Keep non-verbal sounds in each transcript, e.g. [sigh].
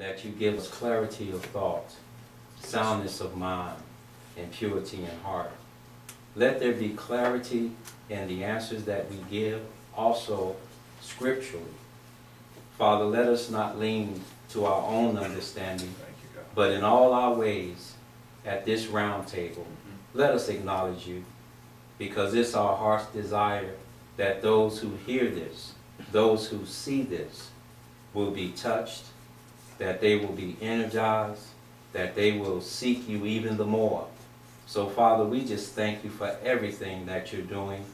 that you give us clarity of thought, soundness of mind, and purity in heart. Let there be clarity in the answers that we give, also scripturally. Father, let us not lean to our own understanding, you, but in all our ways, at this round table, mm-hmm. let us acknowledge you, because it's our heart's desire that those who hear this, those who see this, will be touched, that they will be energized, that they will seek you even the more. So, Father, we just thank you for everything that you're doing.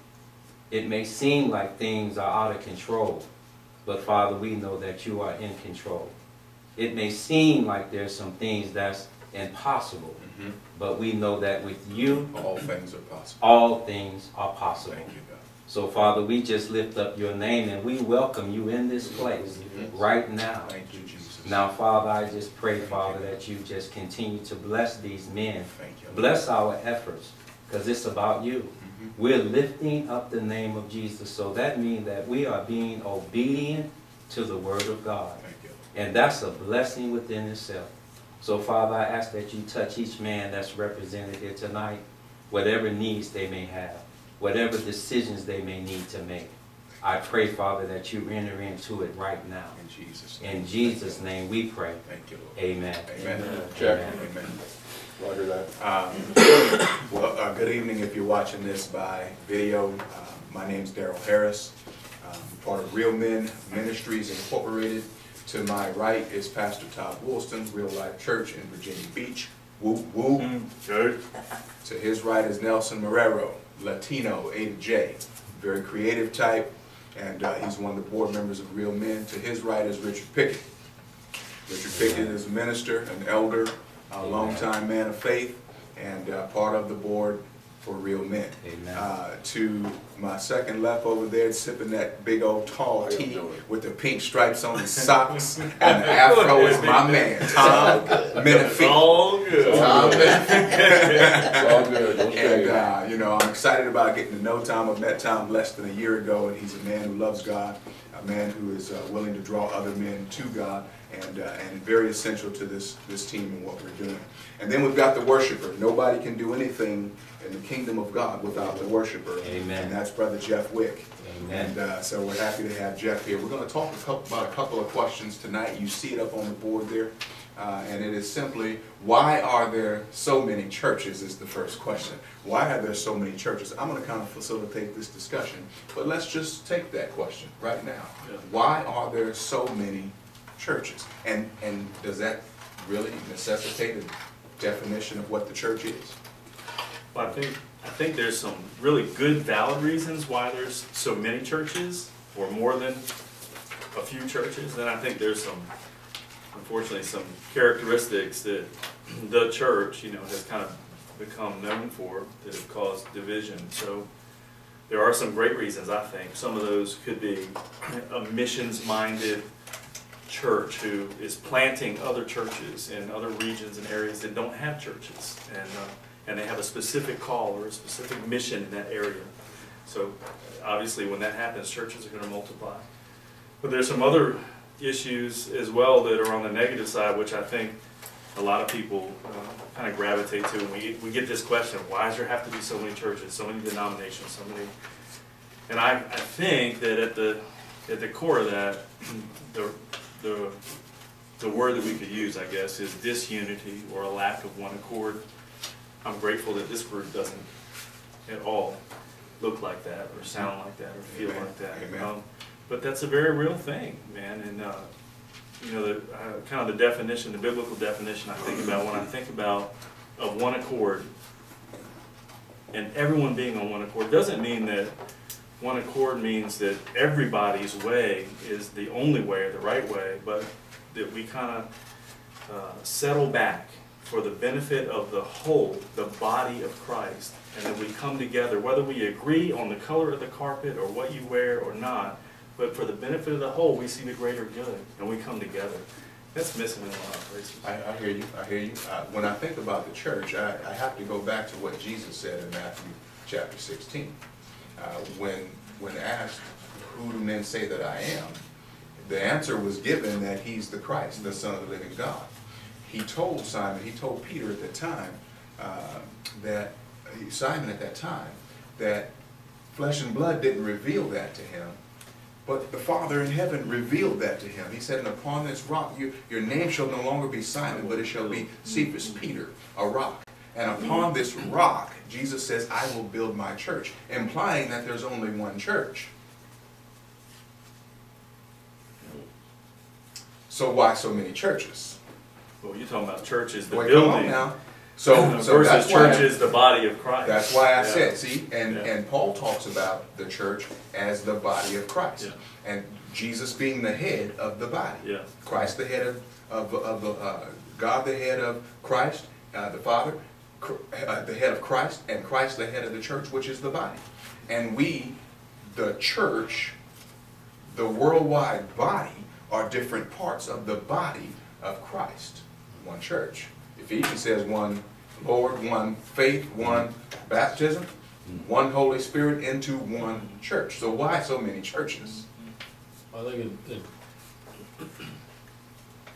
It may seem like things are out of control, but Father, we know that you are in control. It may seem like there's some things that's impossible, Mhm. but we know that with you, All things are possible. all things are possible. Thank you, God. So, Father, we just lift up your name and we welcome you in this place right now. Thank you, Jesus. Now, Father, I just pray, Father, that you just continue to bless these men. Thank you. Bless our efforts, because it's about you. Mhm. We're lifting up the name of Jesus. So that means that we are being obedient to the word of God. Thank you. And that's a blessing within itself. So, Father, I ask that you touch each man that's represented here tonight, whatever needs they may have, whatever decisions they may need to make. I pray, Father, that you enter into it right now. In Jesus' name. In Jesus' name we pray. Thank you, Lord. Amen. Amen. Check. Amen. Roger that. Um, Well, uh, good evening if you're watching this by video. Uh, My name's Daryl Harris, um, part of Real Men Ministries Incorporated. To my right is Pastor Todd Woolston, Real Life Church in Virginia Beach. Woo, woo. Good. To his right is Nelson Marrero, Latino, A to J, very creative type, and uh, he's one of the board members of Real Men. To his right is Richard Pickett. Richard Pickett is a minister, an elder, a longtime man of faith, and uh, part of the board for Real Men. Amen. Uh, To my second left over there, sipping that big old tall tea with the pink stripes on his socks [laughs] and the afro is my man, Tom Menifee. All good. Tom, It's all good. Don't And, uh, you know, I'm excited about getting to know Tom. I've met Tom less than a year ago, and he's a man who loves God, a man who is uh, willing to draw other men to God, and, uh, and very essential to this, this team and what we're doing. And then we've got the worshiper. Nobody can do anything in the kingdom of God without the worshiper. Amen. And that's Brother Jeff Wick. And uh, so we're happy to have Jeff here. We're going to talk a couple, about a couple of questions tonight. You see it up on the board there. Uh, and it is simply, why are there so many churches is the first question. Why are there so many churches? I'm going to kind of facilitate this discussion, but let's just take that question right now. Yeah. Why are there so many churches? And, and does that really necessitate a definition of what the church is? Well, I think, I think there's some really good valid reasons why there's so many churches, or more than a few churches. And I think there's some, unfortunately, some characteristics that [clears throat] the church, you know, has kind of become known for that have caused division. So there are some great reasons, I think. Some of those could be [clears throat] a missions-minded church who is planting other churches in other regions and areas that don't have churches. And, uh, and they have a specific call or a specific mission in that area. So obviously, when that happens, churches are going to multiply. But there's some other issues as well that are on the negative side, which I think a lot of people uh, kind of gravitate to. And we, we get this question, why does there have to be so many churches, so many denominations, so many... And I, I think that at the, at the core of that, the, the, the word that we could use, I guess, is disunity or a lack of one accord. I'm grateful that this group doesn't at all look like that, or sound like that, or feel Amen. like that. Um, But that's a very real thing, man, and, uh, you know, the, uh, kind of the definition, the biblical definition I think about when I think about of one accord, and everyone being on one accord, doesn't mean that one accord means that everybody's way is the only way or the right way, but that we kind of uh, settle back for the benefit of the whole, the body of Christ, and that we come together, whether we agree on the color of the carpet or what you wear or not, but for the benefit of the whole, we see the greater good, and we come together. That's missing in a lot of places. I, I hear you, I hear you. Uh, When I think about the church, I, I have to go back to what Jesus said in Matthew chapter sixteen. Uh, When, when asked, who do men say that I am? the answer was given that he's the Christ, the Son of the living God. He told Simon, he told Peter at the time, uh, that, Simon at that time, that flesh and blood didn't reveal that to him, but the Father in heaven revealed that to him. He said, and upon this rock, you, your name shall no longer be Simon, but it shall be Cephas, Peter, a rock. And upon this rock, Jesus says, I will build my church, implying that there's only one church. So why so many churches? Well, you're talking about churches, the Wait, come on building. now. So, [laughs] so Versus that's why, churches, the body of Christ. that's why I Yeah. said, see, and, Yeah. and Paul talks about the church as the body of Christ. And Jesus being the head of the body. Yeah. Christ the head of, of, of, uh, God the head of Christ, uh, the Father, Cr- uh, the head of Christ, and Christ the head of the church, which is the body. And we, the church, the worldwide body, are different parts of the body of Christ, one church. Ephesians says one Lord, one faith, one baptism, mm-hmm. one Holy Spirit into one church. So why so many churches? I think it,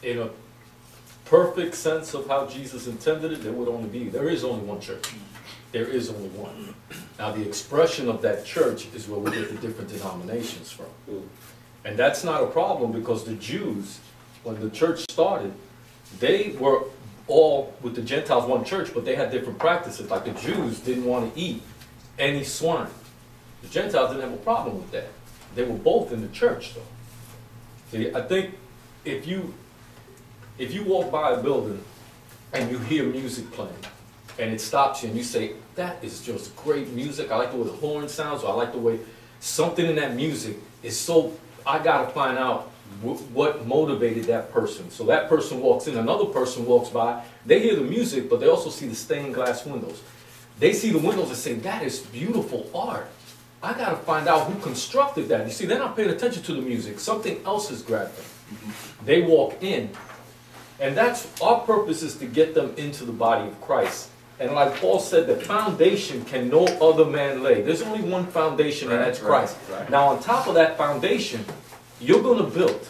it, in a perfect sense of how Jesus intended it, there would only be, there is only one church. There is only one. Now, the expression of that church is where we get the different denominations from. And that's not a problem because the Jews, when the church started, they were all with the Gentiles one church, but they had different practices. Like the Jews didn't want to eat any swine. The Gentiles didn't have a problem with that. They were both in the church though. See, I think if you if you walk by a building and you hear music playing and it stops you and you say, that is just great music. I like the way the horn sounds, or I like the way something in that music is so I gotta find out what motivated that person. So that person walks in, another person walks by, they hear the music, but they also see the stained glass windows. They see the windows and say, that is beautiful art. I gotta find out who constructed that. You see, they're not paying attention to the music. Something else has grabbed them. Mm-hmm. They walk in, and that's our purpose is to get them into the body of Christ. And like Paul said, the foundation can no other man lay. There's only one foundation, and Right, that's right, Christ. right. Now, on top of that foundation, you're gonna build.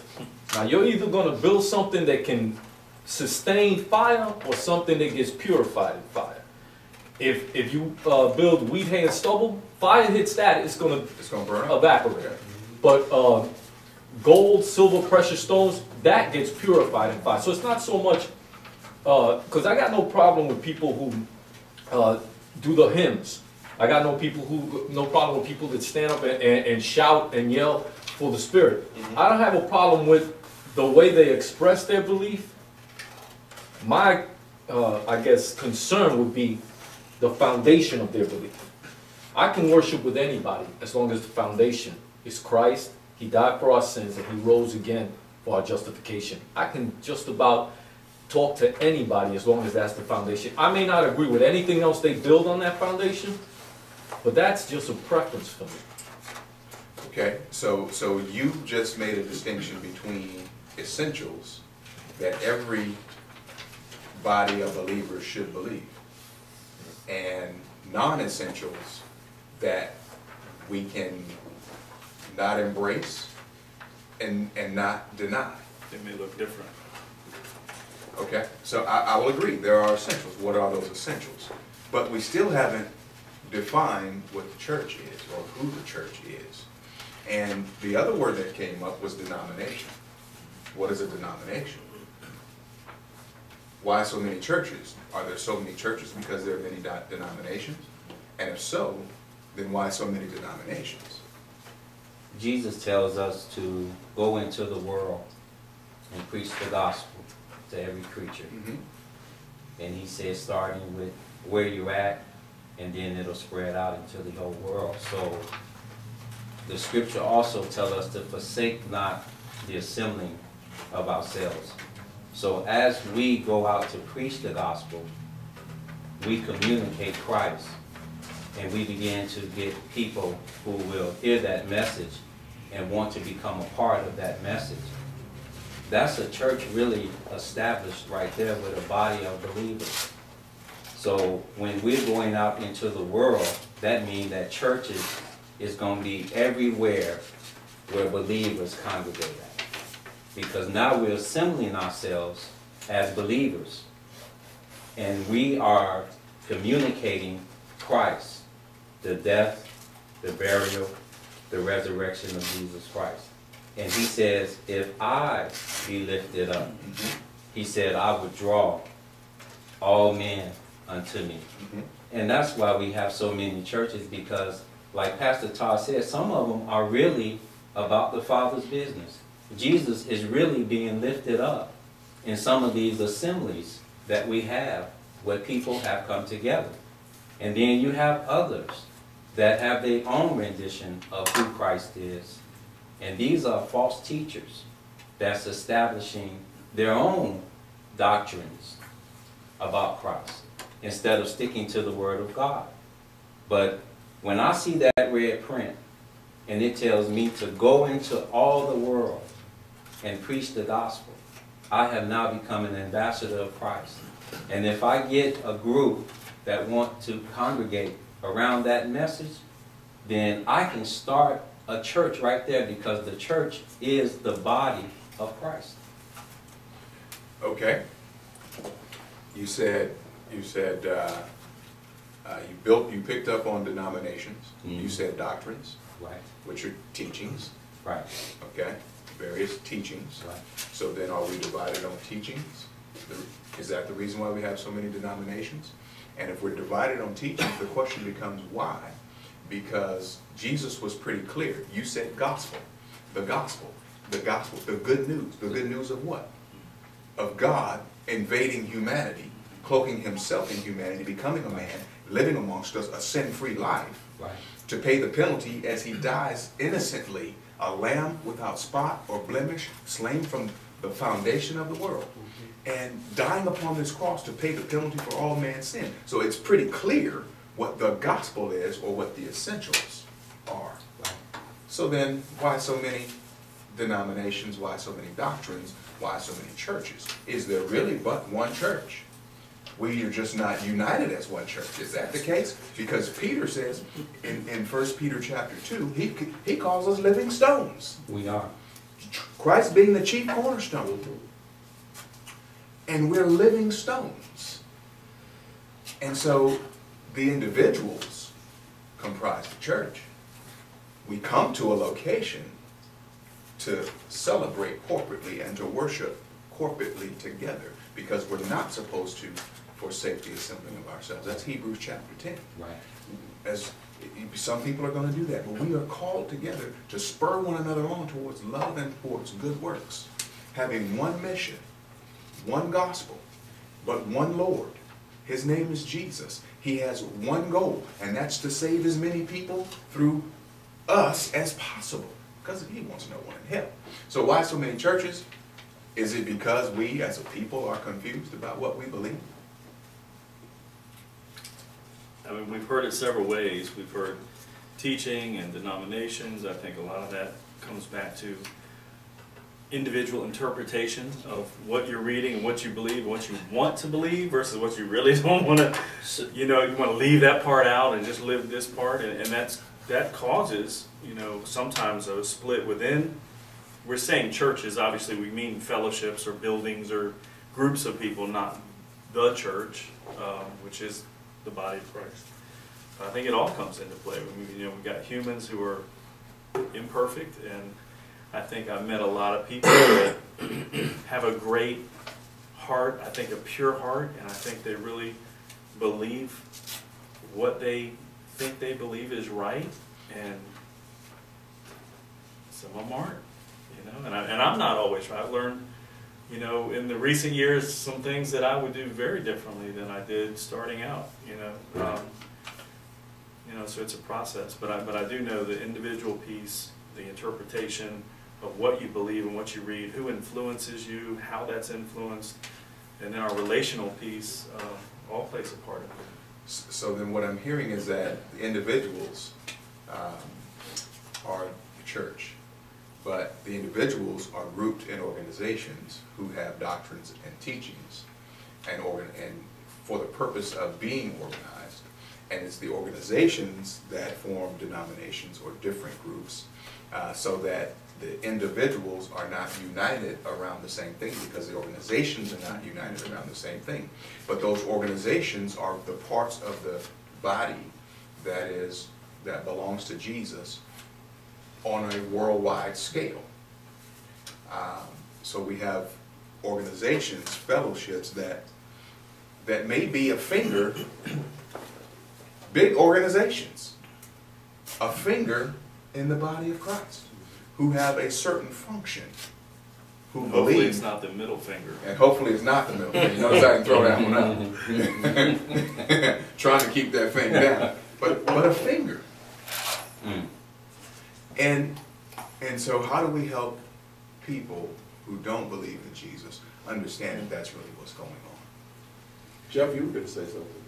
Now, you're either gonna build something that can sustain fire or something that gets purified in fire. If, if you uh, build wheat, hay, and stubble, fire hits that, it's gonna It's gonna burn evaporate. But uh, gold, silver, precious stones, that gets purified in fire. So it's not so much, because I got no problem with people who uh, do the hymns. I got no people who, no problem with people that stand up and, and, and shout and yell for the Spirit. I don't have a problem with the way they express their belief. My, uh, I guess, concern would be the foundation of their belief. I can worship with anybody as long as the foundation is Christ. He died for our sins and he rose again for our justification. I can just about talk to anybody as long as that's the foundation. I may not agree with anything else they build on that foundation, but that's just a preference for me. Okay, so, so you just made a distinction between essentials that every body of believers should believe, and non-essentials that we can not embrace and, and not deny. They may look different. Okay, so I, I will agree, there are essentials. What are those essentials? But we still haven't defined what the church is or who the church is. And the other word that came up was denomination. What is a denomination? Why so many churches? Are there so many churches because there are many denominations? And if so, then why so many denominations? Jesus tells us to go into the world and preach the gospel to every creature. Mhm. And he says, starting with where you're at, and then it'll spread out into the whole world. So the scripture also tell us to forsake not the assembling of ourselves. So as we go out to preach the gospel, we communicate Christ. And we begin to get people who will hear that message and want to become a part of that message. That's a church really established right there with a body of believers. So when we're going out into the world, that means that churches is gonna be everywhere where believers congregate at. Because now we're assembling ourselves as believers. And we are communicating Christ, the death, the burial, the resurrection of Jesus Christ. And he says, if I be lifted up, he said, I would draw all men unto me. Mhm. And that's why we have so many churches, because like Pastor Todd said, some of them are really about the Father's business. Jesus is really being lifted up in some of these assemblies that we have where people have come together. And then you have others that have their own rendition of who Christ is. And these are false teachers that's establishing their own doctrines about Christ instead of sticking to the Word of God. But when I see that red print and it tells me to go into all the world and preach the gospel, I have now become an ambassador of Christ. And if I get a group that want to congregate around that message, then I can start a church right there because the church is the body of Christ. Okay. You said, you said, uh, uh, you built, you picked up on denominations. You Mhm. said doctrines, Right, which are teachings, right, okay? Various teachings. right. So then are we divided on teachings? Is that the reason why we have so many denominations? And if we're divided on teachings, the question becomes why? Because Jesus was pretty clear. You said gospel, the gospel, the gospel, the good news. The good news of what? Of God invading humanity, cloaking himself in humanity, becoming a man, living amongst us a sin-free life Right. to pay the penalty as he dies innocently, a lamb without spot or blemish, slain from the foundation of the world, mm-hmm. and dying upon this cross to pay the penalty for all man's sin. So it's pretty clear what the gospel is or what the essentials are. Right. So then, why so many denominations, why so many doctrines, why so many churches? Is there really but one church? We are just not united as one church. Is that the case? Because Peter says in, in 1 Peter chapter 2, he, he calls us living stones. We are. Christ being the chief cornerstone. And we're living stones. And so the individuals comprise the church. We come to a location to celebrate corporately and to worship corporately together because we're not supposed to forsake the assembling of ourselves. That's Hebrews chapter 10 Right. as some people are going to do that, but we are called together to spur one another on towards love and towards good works, having one mission, one gospel, but one Lord. His name is Jesus. He has one goal, and that's to save as many people through us as possible, because he wants no one in hell. So why so many churches? Is it because we as a people are confused about what we believe? I mean, we've heard it several ways. We've heard teaching and denominations. I think a lot of that comes back to individual interpretation of what you're reading and what you believe, what you want to believe versus what you really [laughs] don't want to, you know, you want to leave that part out and just live this part. And, and that's, that causes, you know, sometimes a split within. We're saying churches, obviously we mean fellowships or buildings or groups of people, not the church, um, which is the body of Christ. I think it all comes into play. You know, we've got humans who are imperfect, and I think I've met a lot of people that have a great heart, I think a pure heart, and I think they really believe what they think they believe is right, and some of them aren't, you know, and, I, and I'm not always right. I've learned, you know, in the recent years, some things that I would do very differently than I did starting out, you know. Um, you know, so it's a process, but I, but I do know the individual piece, the interpretation of what you believe and what you read, who influences you, how that's influenced, and then our relational piece, uh, all plays a part of it. So then what I'm hearing is that the individuals um, are the church, but the individuals are grouped in organizations who have doctrines and teachings and organ, and for the purpose of being organized. And it's the organizations that form denominations or different groups, uh, so that the individuals are not united around the same thing because the organizations are not united around the same thing. But those organizations are the parts of the body that is, that belongs to Jesus on a worldwide scale. Um, So we have organizations, fellowships that, that may be a finger, [coughs] big organizations, a finger in the body of Christ, who have a certain function, who Hopefully it's not the middle finger. and hopefully it's not the middle finger. You notice I can throw that one out. [laughs] [laughs] Trying to keep that thing down, but, but a finger. Mm. And, and so how do we help people who don't believe in Jesus understand that that's really what's going on? Jeff, you were gonna say something.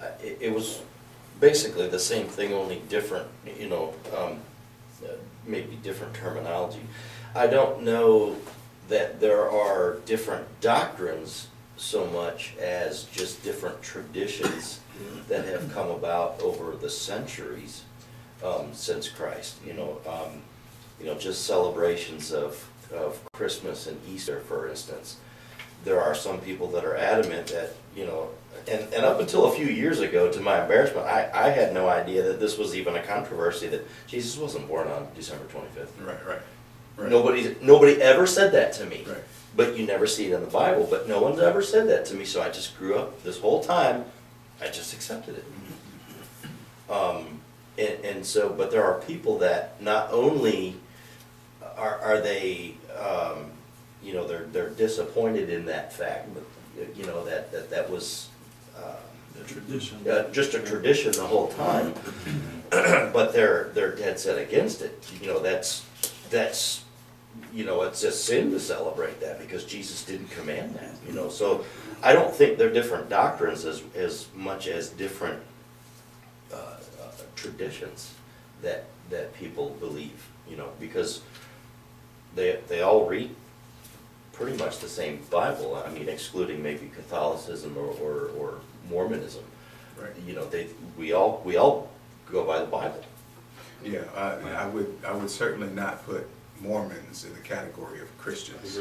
Uh, It, it was basically the same thing, only different, you know, um, uh, maybe different terminology. I don't know that there are different doctrines so much as just different traditions that have come about over the centuries um, since Christ, you know, um, you know, just celebrations of, of Christmas and Easter, for instance there are some people that are adamant that, you know, and, and up until a few years ago, to my embarrassment, I, I had no idea that this was even a controversy, that Jesus wasn't born on December twenty-fifth. Right, right. right. Nobody, nobody ever said that to me. Right. But you never see it in the Bible, but no one's ever said that to me, so I just grew up, this whole time, I just accepted it. Um, and, and so, but there are people that not only are, are they, um, you know, they're, they're disappointed in that fact, but, you know, that, that, that was, um, The tradition. uh, just a tradition the whole time, [clears throat] but they're, they're dead set against it. You know, that's, that's, you know, it's a sin to celebrate that because Jesus didn't command that, you know, so I don't think they're different doctrines as, as much as different, uh, uh, traditions that, that people believe, you know, because they, they all read pretty much the same Bible, I mean, excluding maybe Catholicism or, or, or Mormonism. Right. You know, they, we all, we all go by the Bible. Yeah, I, I would, I would certainly not put Mormons in the category of Christians,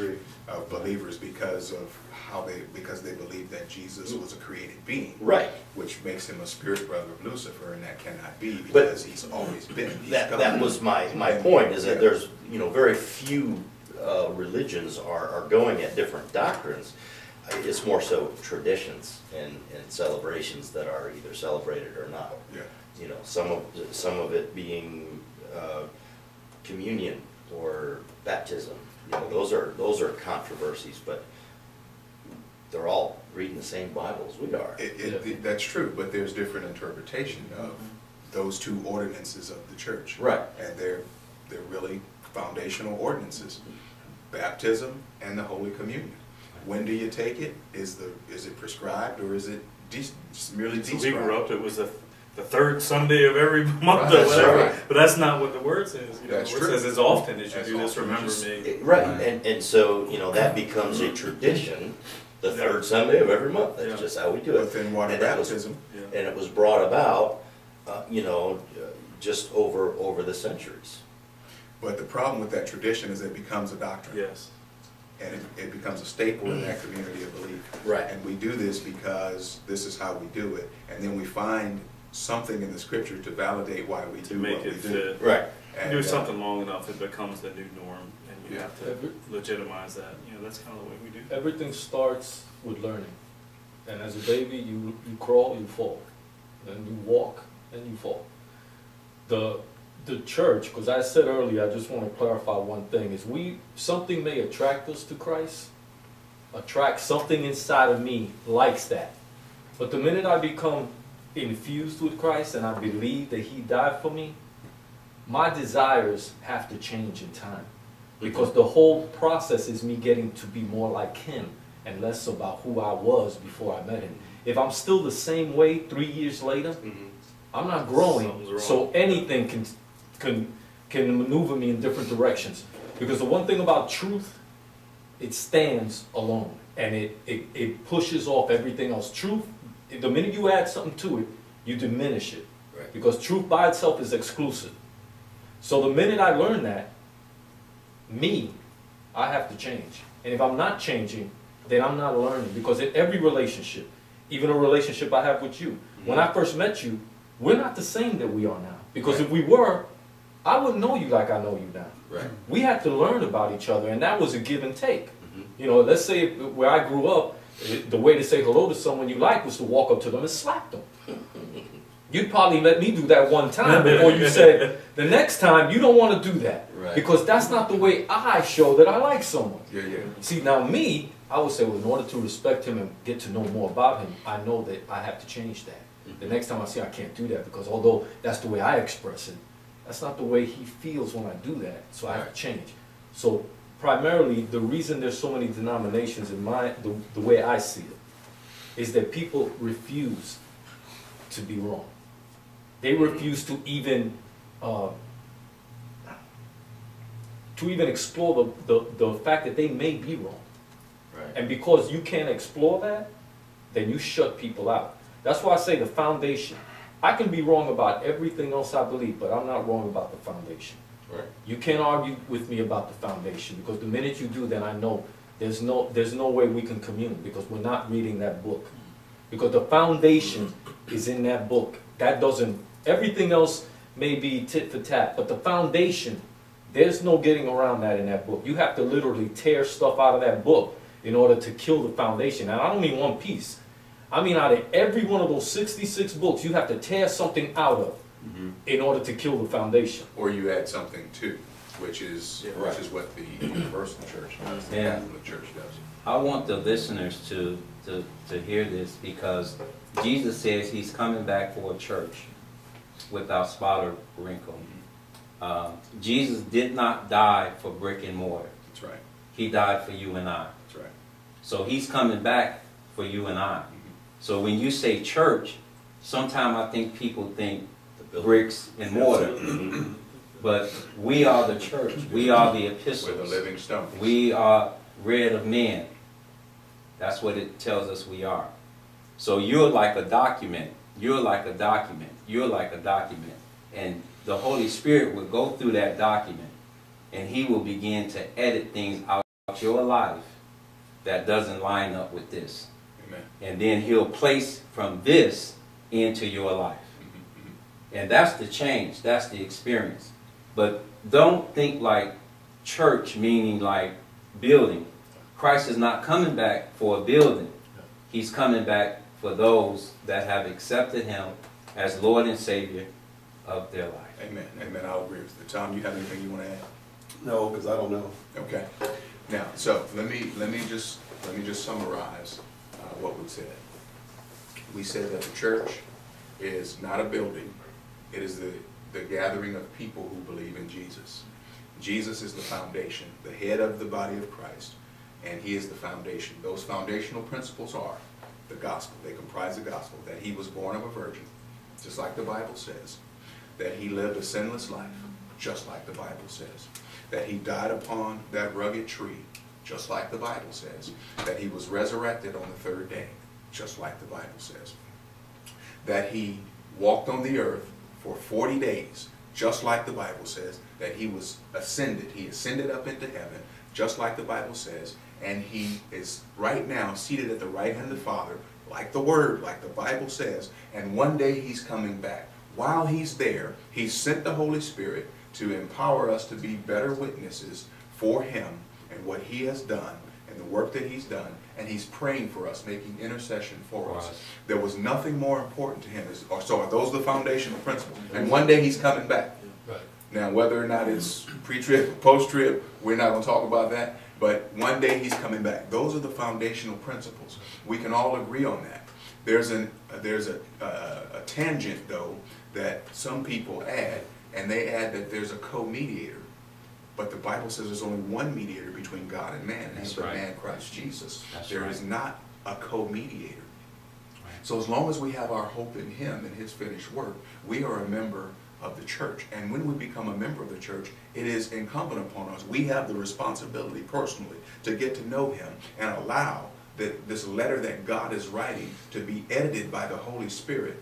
of believers, because of how they, because they believe that Jesus was a created being. Right. Which makes him a spirit brother of Lucifer, and that cannot be, But- because he's always been. He's That, that was my, my point, is that yeah. there's, you know, very few, uh, religions are, are going at different doctrines. Uh, It's more so traditions and, and celebrations that are either celebrated or not. Yeah. You know, some of, some of it being, uh, communion or baptism, you know, those are, those are controversies, but they're all reading the same Bible as we are. It, it, that's true, but there's different interpretation of those two ordinances of the church. Right. And they're, they're really foundational ordinances, baptism and the Holy Communion. When do you take it? Is the, is it prescribed or is it de- merely So we grew described? up, it was the, the third Sunday of every [laughs] month Right, or that's whatever. right. But that's not what the word says. You know, That's the word true. says as often as you As do this, remember as you- me. It- Right, and, and so, you know, that becomes a tradition, the third Sunday of every month, Yeah. that's just how we do it. But then water And that was- baptism, Yeah. And it was brought about, uh, you know, uh, just over, over the centuries. but the problem with that tradition is it becomes a doctrine. Yes. And it, it becomes a staple in that community of belief. Right. And we do this because this is how we do it. And then we find something in the scripture to validate why we To do make what we it do. fit. Right. And, Do uh, something long enough, it becomes the new norm, and you Yeah. have to Every- legitimize that. You know, that's kind of the way we do. Everything starts with learning. And as a baby, you, you crawl, you fall. Then you walk, and you fall. The, the church, because I said earlier, I just want to clarify one thing, is we, something may attract us to Christ, attract something inside of me likes that. But the minute I become infused with Christ and I believe that He died for me, my desires have to change in time. Because the whole process is me getting to be more like Him and less about who I was before I met Him. If I'm still the same way three years later, mm-hmm. I'm not growing. So anything can, can, can maneuver me in different directions. Because the one thing about truth, it stands alone and it, it, it pushes off everything else. Truth, the minute you add something to it, you diminish it. Right. Because truth by itself is exclusive. So the minute I learned that, me, I have to change. And if I'm not changing, then I'm not learning. Because in every relationship, even a relationship I have with you, when I first met you, we're not the same that we are now. Because if we were, I wouldn't know you like I know you now. Right. We had to learn about each other, and that was a give and take. Mhm. You know, let's say where I grew up, the way to say hello to someone you like was to walk up to them and slap them. You'd probably let me do that one time before you said [laughs] the next time you don't want to do that Right. because that's not the way I show that I like someone. Yeah, yeah. See, now me, I would say, well, in order to respect him and get to know more about him, I know that I have to change that. Mm-hmm. The next time I see, I can't do that because although that's the way I express it, that's not the way he feels when I do that. So I have to change. So primarily, the reason there's so many denominations in my the, the way I see it is that people refuse to be wrong. They refuse to even uh, to even explore the, the, the fact that they may be wrong. Right. And because you can't explore that, then you shut people out. That's why I say the foundation. I can be wrong about everything else I believe, but I'm not wrong about the foundation. Right. You can't argue with me about the foundation because the minute you do, then I know there's no there's no way we can commune because we're not reading that book. Because the foundation is in that book. That doesn't everything else may be tit for tat, but the foundation, there's no getting around that in that book. You have to literally tear stuff out of that book in order to kill the foundation. And I don't mean one piece. I mean out of every one of those 66 books, you have to tear something out of Mm-hmm. in order to kill the foundation. Or you add something too, which is, Yeah, which right. is what the Universal Church does, the Yeah. Catholic Church does. I want the listeners to, to, to hear this because Jesus says he's coming back for a church without spot or wrinkle. Mm-hmm. Uh, Jesus did not die for brick and mortar. That's right, He died for you and I. that's right. So he's coming back for you and I. Mm-hmm. So when you say church, sometimes I think people think The building. Bricks and mortar. [clears throat] But we are the church. We are the We're the epistles. living stone. We are read of men. That's what it tells us we are. So you're like a document. You're like a document. You're like a document. And the Holy Spirit will go through that document and he will begin to edit things out of your life that doesn't line up with this. Amen. And then he'll place from this into your life. And that's the change, that's the experience. But don't think like church, meaning like building. Christ is not coming back for a building. He's coming back for those that have accepted him as Lord and Savior of their life. Amen, amen, I'll agree with you. Tom, you have anything you want to add? No, because I don't know. Okay. Now, so let me, let me just, let me just summarize uh, what we said. We said that the church is not a building. It is the, the gathering of people who believe in Jesus. Jesus is the foundation, the head of the body of Christ, and he is the foundation. Those foundational principles are the gospel. They comprise the gospel, that he was born of a virgin, just like the Bible says, that he lived a sinless life, just like the Bible says, that he died upon that rugged tree, just like the Bible says, that he was resurrected on the third day, just like the Bible says, that he walked on the earth for 40 days, just like the Bible says, that he was ascended, he ascended up into heaven, just like the Bible says, and he is right now seated at the right hand of the Father, like the Word, like the Bible says, and one day he's coming back. While he's there, he sent the Holy Spirit to empower us to be better witnesses for him and what he has done work that he's done, and he's praying for us, making intercession for us. There was nothing more important to him. Is- or So are those the foundational principles? And one day he's coming back. Right. Now, whether or not it's pre-trib, post-trib, we're not going to talk about that. But one day he's coming back. Those are the foundational principles. We can all agree on that. There's an uh, there's a, uh, a tangent though that some people add, and they add that there's a co-mediator. But the Bible says there's only one mediator between God and man, and that's That's the right. man Christ Jesus. That's There right. is not a co-mediator. So as long as we have our hope in Him and His finished work, we are a member of the church. And when we become a member of the church, it is incumbent upon us. We have the responsibility personally to get to know Him and allow that this letter that God is writing to be edited by the Holy Spirit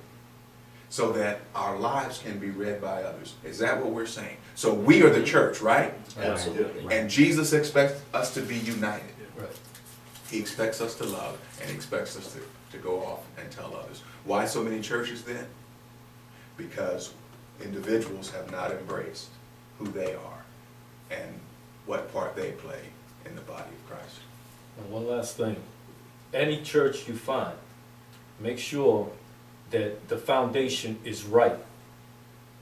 so that our lives can be read by others. Is that what we're saying? So we are the church, right? Absolutely. And Jesus expects us to be united. Right. He expects us to love and he expects us to, to go off and tell others. Why so many churches then? Because individuals have not embraced who they are and what part they play in the body of Christ. And one last thing, any church you find, make sure that the foundation is right,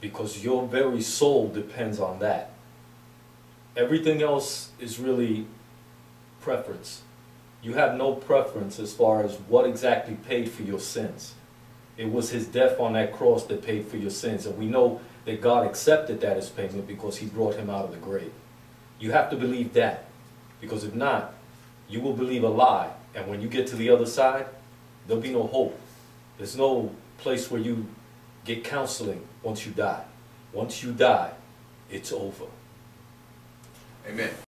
because your very soul depends on that. Everything else is really preference. You have no preference as far as what exactly paid for your sins. It was his death on that cross that paid for your sins, and we know that God accepted that as payment because he brought him out of the grave. You have to believe that, because if not, you will believe a lie, and when you get to the other side, there'll be no hope. There's no place where you get counseling once you die. Once you die, it's over. Amen.